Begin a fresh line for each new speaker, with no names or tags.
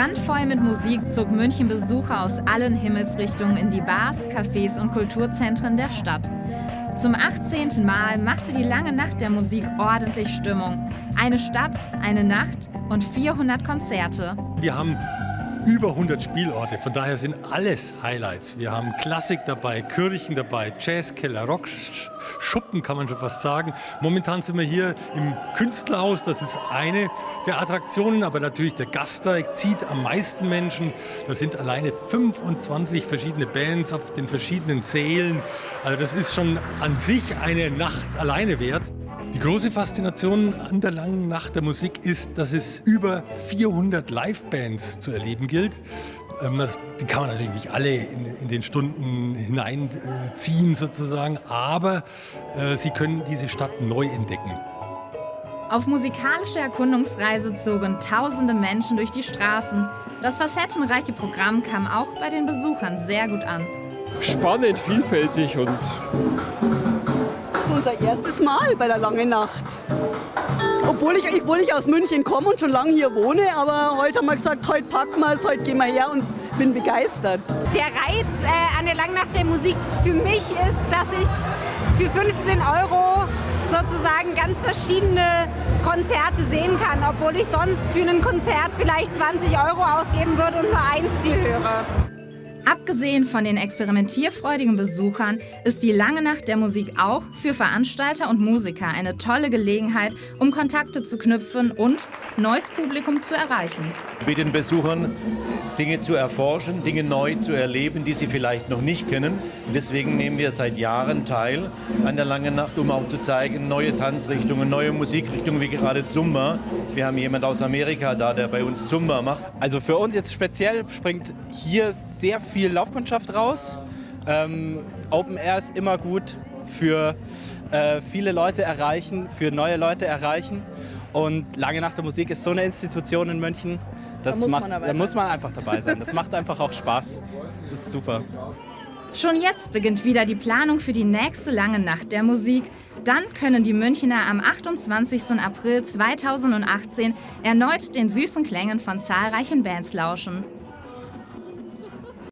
Randvoll mit Musik zog München Besucher aus allen Himmelsrichtungen in die Bars, Cafés und Kulturzentren der Stadt. Zum 18. Mal machte die lange Nacht der Musik ordentlich Stimmung. Eine Stadt, eine Nacht und 400 Konzerte.
Wir haben über 100 Spielorte. Von daher sind alles Highlights. Wir haben Klassik dabei, Kirchen dabei, Jazzkeller, Rockschuppen kann man schon fast sagen. Momentan sind wir hier im Künstlerhaus. Das ist eine der Attraktionen, aber natürlich der Gasteig zieht am meisten Menschen. Da sind alleine 25 verschiedene Bands auf den verschiedenen Sälen. Also das ist schon an sich eine Nacht alleine wert. Die große Faszination an der langen Nacht der Musik ist, dass es über 400 Livebands zu erleben gilt. Ähm, die kann man natürlich nicht alle in, in den Stunden hineinziehen sozusagen, aber äh, sie können diese Stadt neu entdecken.
Auf musikalische Erkundungsreise zogen tausende Menschen durch die Straßen. Das facettenreiche Programm kam auch bei den Besuchern sehr gut an.
Spannend, vielfältig und
unser erstes Mal bei der Langen Nacht. Obwohl ich, obwohl ich aus München komme und schon lange hier wohne, aber heute haben wir gesagt, heute packen wir es, heute gehen wir her und bin begeistert.
Der Reiz äh, an der Langnacht der Musik für mich ist, dass ich für 15 Euro sozusagen ganz verschiedene Konzerte sehen kann, obwohl ich sonst für ein Konzert vielleicht 20 Euro ausgeben würde und nur ein Stil höre.
Abgesehen von den experimentierfreudigen Besuchern ist die Lange Nacht der Musik auch für Veranstalter und Musiker eine tolle Gelegenheit, um Kontakte zu knüpfen und neues Publikum zu erreichen.
Mit den Besuchern Dinge zu erforschen, Dinge neu zu erleben, die sie vielleicht noch nicht kennen. Und deswegen nehmen wir seit Jahren teil an der Langen Nacht, um auch zu zeigen, neue Tanzrichtungen, neue Musikrichtungen wie gerade Zumba. Wir haben jemand aus Amerika da, der bei uns Zumba macht.
Also für uns jetzt speziell springt hier sehr viel Laufkundschaft raus. Ähm, Open Air ist immer gut für äh, viele Leute erreichen, für neue Leute erreichen. Und Lange Nacht der Musik ist so eine Institution in München. Das da muss, macht, man, da muss man einfach dabei sein. Das macht einfach auch Spaß. Das ist super.
Schon jetzt beginnt wieder die Planung für die nächste Lange Nacht der Musik. Dann können die Münchner am 28. April 2018 erneut den süßen Klängen von zahlreichen Bands lauschen.